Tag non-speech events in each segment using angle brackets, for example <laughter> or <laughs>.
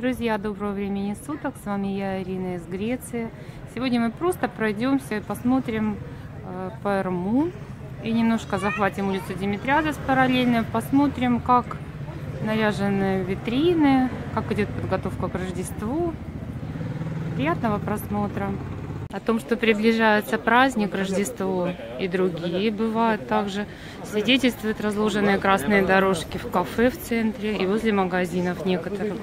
Друзья, доброго времени суток! С вами я, Ирина из Греции. Сегодня мы просто пройдемся и посмотрим э, по РМУ и немножко захватим улицу Димитриадес параллельно, посмотрим, как наряжены витрины, как идет подготовка к Рождеству. Приятного просмотра! О том, что приближается праздник, Рождество и другие бывают также, свидетельствуют разложенные красные дорожки в кафе в центре и возле магазинов некоторых.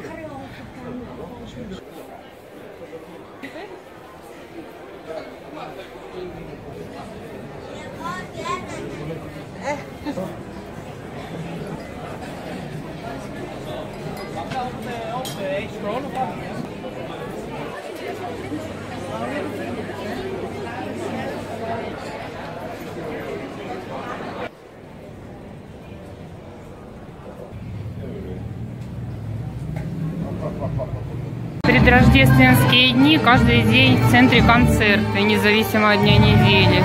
Предрождественские дни каждый день в центре концерты, независимо от дня недели.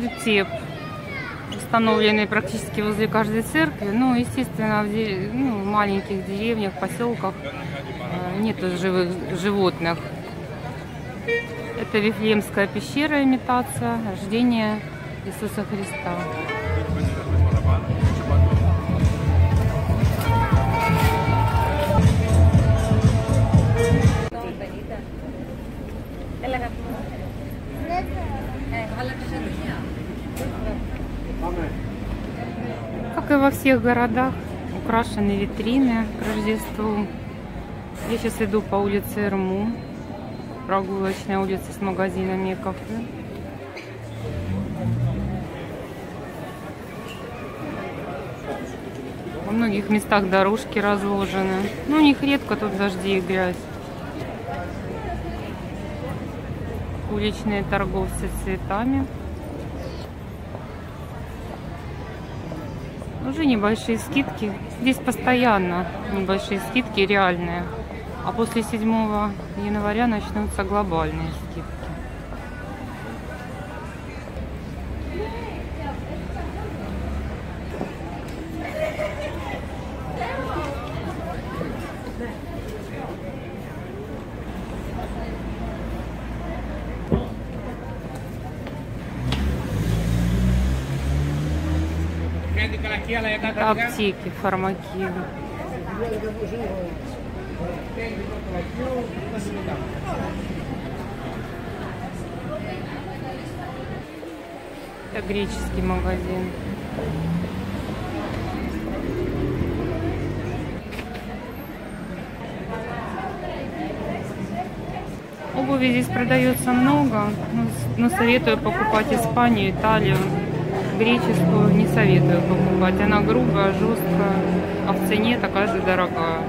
Вертеп, установленный практически возле каждой церкви. Ну, естественно, в, де- ну, в маленьких деревнях, поселках э, нету живых животных. Это Вифлеемская пещера, имитация рождения Иисуса Христа. Как и во всех городах, украшены витрины к Рождеству. Я сейчас иду по улице РМУ, прогулочная улица с магазинами и кафе. Во многих местах дорожки разложены. Но у них редко тут дожди и грязь. Уличные торговцы цветами. Уже небольшие скидки. Здесь постоянно небольшие скидки реальные. А после 7 января начнутся глобальные скидки. Это аптеки, фармаки. Это греческий магазин. Обуви здесь продается много, но, но советую покупать Испанию, Италию. Греческую не советую покупать. Она грубая, жесткая, а в цене такая же дорогая.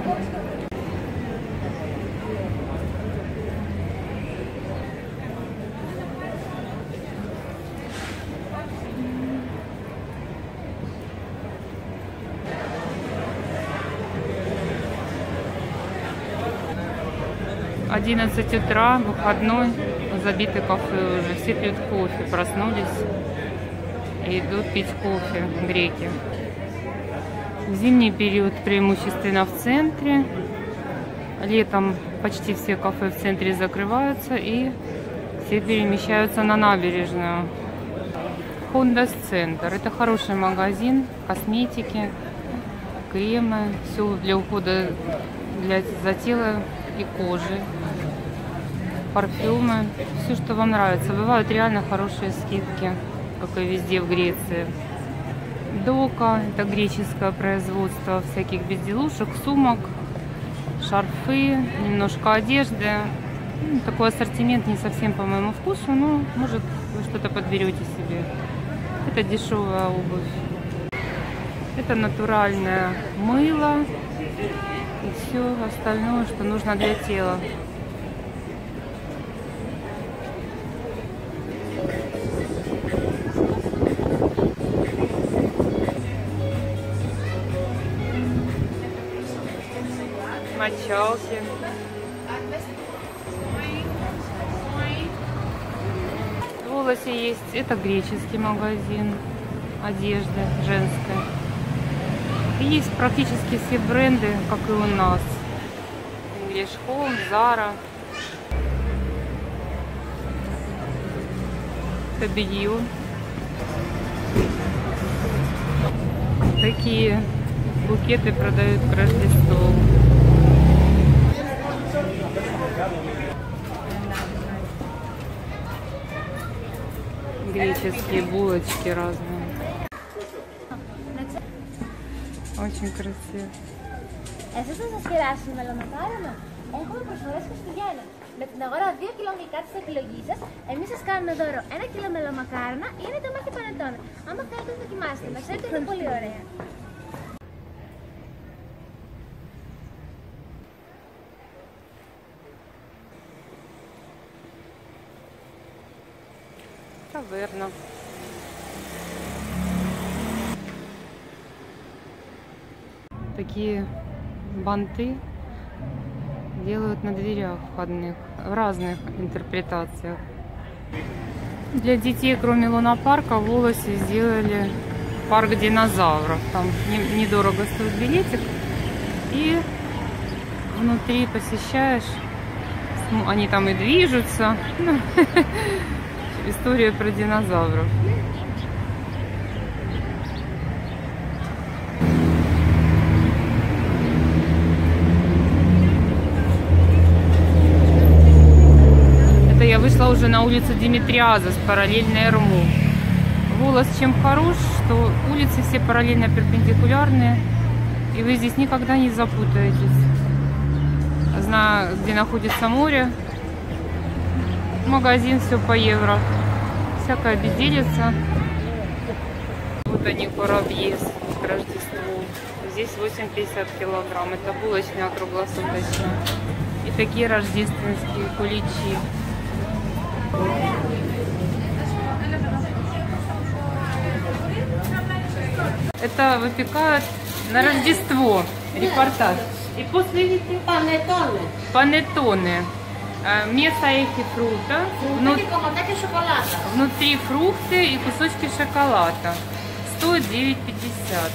Одиннадцать утра, выходной, забиты кафе уже, все пьют кофе, проснулись и идут пить кофе греки. В зимний период преимущественно в центре. Летом почти все кафе в центре закрываются и все перемещаются на набережную. Honda Центр. Это хороший магазин косметики. кремы, все для ухода для, за тело и кожи, парфюмы, все, что вам нравится. Бывают реально хорошие скидки, как и везде в Греции. Дока, это греческое производство всяких безделушек, сумок, шарфы, немножко одежды. Ну, такой ассортимент не совсем по моему вкусу, но может вы что-то подберете себе. Это дешевая обувь. Это натуральное мыло и все остальное, что нужно для тела. Мочалки. В Волосе есть, это греческий магазин одежды женской. И есть практически все бренды, как и у нас. English Home, Zara. Белье. Такие букеты продают к Рождеству. Греческие булочки разные. Очень красиво. Εσείς θα σας κεράσουν μελομακάρονα. Έχουμε προσφορές Χριστουγέννων. Με την αγορά 2 κιλό γλυκά της επιλογής σας, εμείς σας κάνουμε δώρο 1 κιλό μελομακάρονα ή ένα τεμάχι πανετών. Άμα θέλετε να δοκιμάσετε, να ξέρετε ότι είναι πολύ ωραία. Таверна. Такие банты делают на дверях входных в разных интерпретациях. Для детей, кроме лунопарка, в Волосе сделали парк динозавров. Там не- недорого стоит билетик. И внутри посещаешь, см- они там и движутся. <laughs> История про динозавров. Это я вышла уже на улицу Димитриаза с параллельной Эрму. Волос чем хорош, что улицы все параллельно перпендикулярные, и вы здесь никогда не запутаетесь. Знаю, где находится море, магазин все по евро. Всякая безделица. Вот они коробье к Рождеству. Здесь 8,50 килограмм. Это булочная круглосуточная. И такие рождественские куличи. Это выпекают на Рождество. Репортаж. И после видите Panettone. панеттоне. Э, Место эти фрута. Вну- Frutti con montati e cioccolata. Внутри фрукты и кусочки шоколада. Стоит 9,50.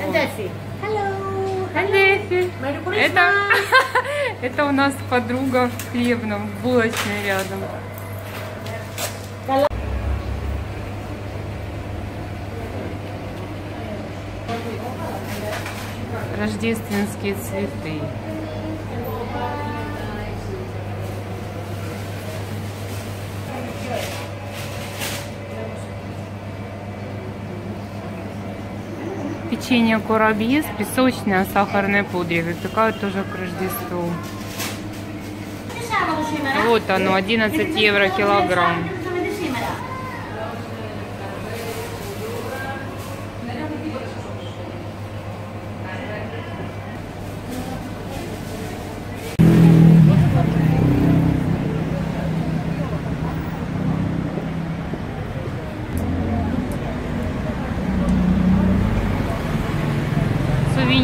Andessi. Hello. Алефи. Merry Christmas. Это, <laughs> это у нас подруга в хлебном, в булочной рядом. Рождественские цветы. печенье Курабье с песочной сахарной пудрой. Выпекают тоже к Рождеству. Вот оно, 11 евро килограмм.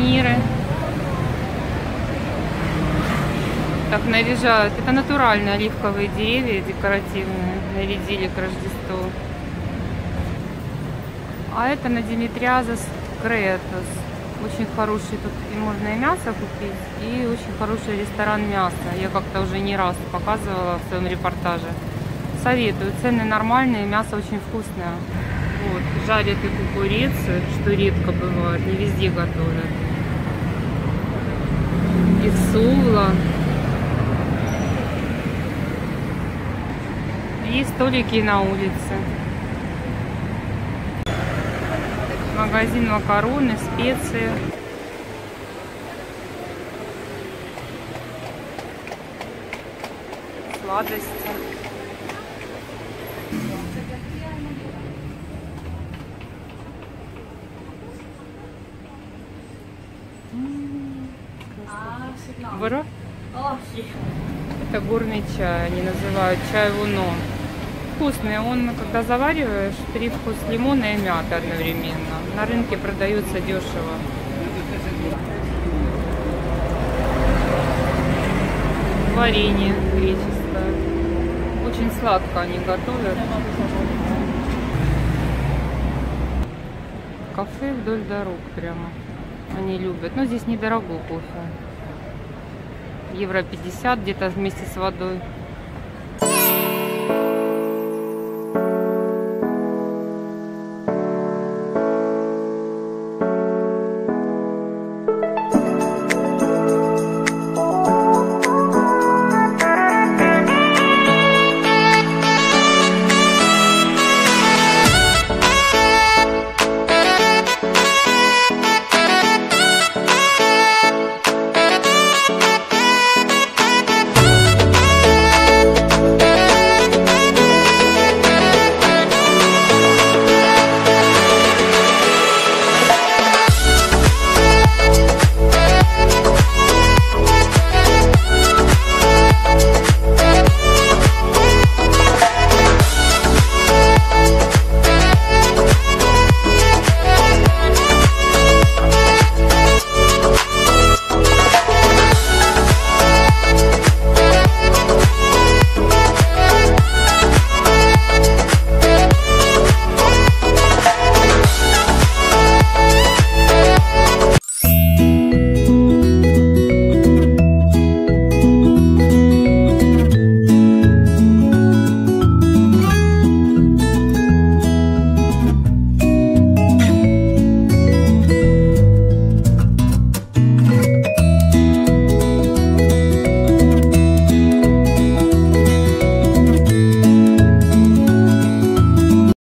Сувениры. Так наряжают. Это натуральные оливковые деревья декоративные. Нарядили к Рождеству. А это на Димитриазас Кретос. Очень хороший тут и можно и мясо купить, и очень хороший ресторан мяса. Я как-то уже не раз показывала в своем репортаже. Советую. Цены нормальные, мясо очень вкусное. Вот, жарят и кукурицу, что редко бывает, не везде готовят. И сула. Есть столики и на улице. Магазин макароны, специи. Сладости. Вора? Это горный чай, они называют чай луно. Вкусный, он, когда завариваешь, привкус лимона и мяты одновременно. На рынке продается дешево. Варенье греческое. Очень сладко они готовят. Кафе вдоль дорог прямо. Они любят. Но здесь недорогой кофе евро 50 где-то вместе с водой.